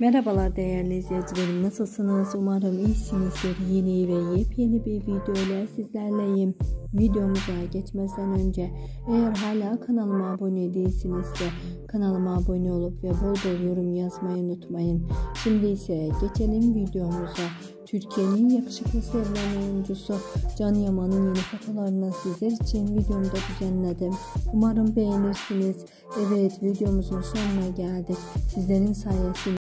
Merhabalar değerli izleyicilerim nasılsınız umarım iyisinizdir yeni ve yepyeni bir video ile sizlerleyim videomuza geçmeden önce eğer hala kanalıma abone değilsinizse kanalıma abone olup ve bol bol yorum yazmayı unutmayın şimdi ise geçelim videomuza Türkiye'nin yakışıklı sevilen oyuncusu Can Yaman'ın yeni fotolarını sizler için videomda düzenledim. Umarım beğenirsiniz. Evet videomuzun sonuna geldik. Sizlerin sayesinde